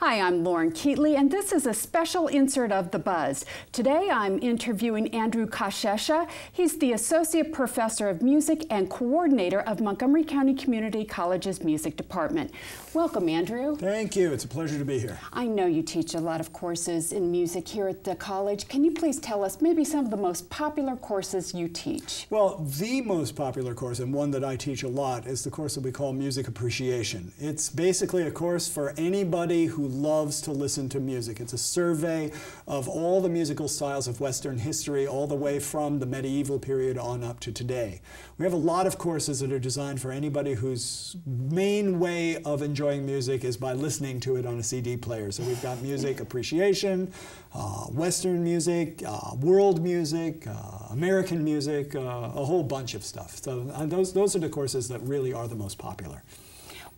Hi, I'm Lauren Keatley, and this is a special insert of The Buzz. Today I'm interviewing Andrew Kosciesza. He's the Associate Professor of Music and Coordinator of Montgomery County Community College's Music Department. Welcome, Andrew. Thank you. It's a pleasure to be here. I know you teach a lot of courses in music here at the college. Can you please tell us maybe some of the most popular courses you teach? Well, the most popular course, and one that I teach a lot, is the course that we call Music Appreciation. It's basically a course for anybody who loves to listen to music. It's a survey of all the musical styles of Western history, all the way from the medieval period on up to today. We have a lot of courses that are designed for anybody whose main way of enjoying music is by listening to it on a CD player. So we've got music appreciation, uh, Western music, uh, world music, uh, American music, uh, a whole bunch of stuff. So uh, those, those are the courses that really are the most popular.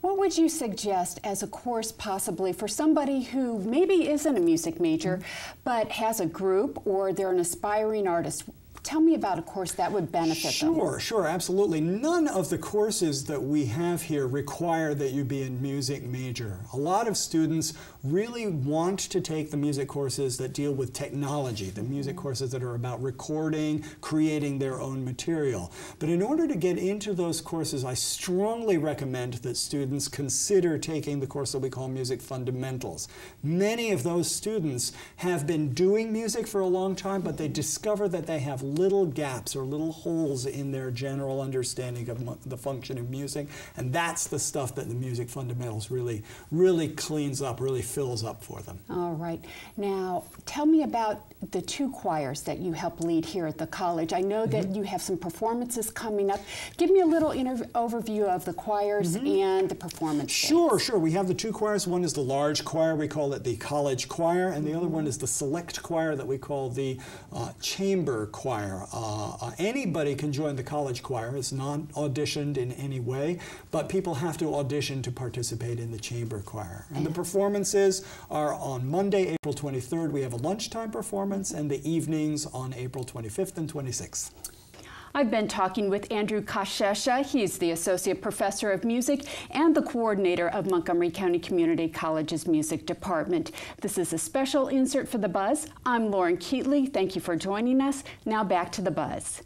What would you suggest as a course possibly for somebody who maybe isn't a music major mm -hmm. but has a group or they're an aspiring artist? Tell me about a course that would benefit sure, them. Sure, sure, absolutely. None of the courses that we have here require that you be a music major. A lot of students really want to take the music courses that deal with technology, the music courses that are about recording, creating their own material. But in order to get into those courses, I strongly recommend that students consider taking the course that we call Music Fundamentals. Many of those students have been doing music for a long time, but they discover that they have little gaps or little holes in their general understanding of the function of music. And that's the stuff that the music fundamentals really, really cleans up, really fills up for them. All right. Now, tell me about the two choirs that you help lead here at the college. I know that mm -hmm. you have some performances coming up. Give me a little overview of the choirs mm -hmm. and the performance. Sure, sure. We have the two choirs. One is the large choir, we call it the college choir, and the mm -hmm. other one is the select choir that we call the uh, chamber choir choir. Uh, uh, anybody can join the college choir. It's not auditioned in any way, but people have to audition to participate in the chamber choir. And the performances are on Monday, April 23rd. We have a lunchtime performance, and the evenings on April 25th and 26th. I've been talking with Andrew Kosciesza. He's the Associate Professor of Music and the Coordinator of Montgomery County Community College's Music Department. This is a special insert for The Buzz. I'm Lauren Keatley. Thank you for joining us. Now back to The Buzz.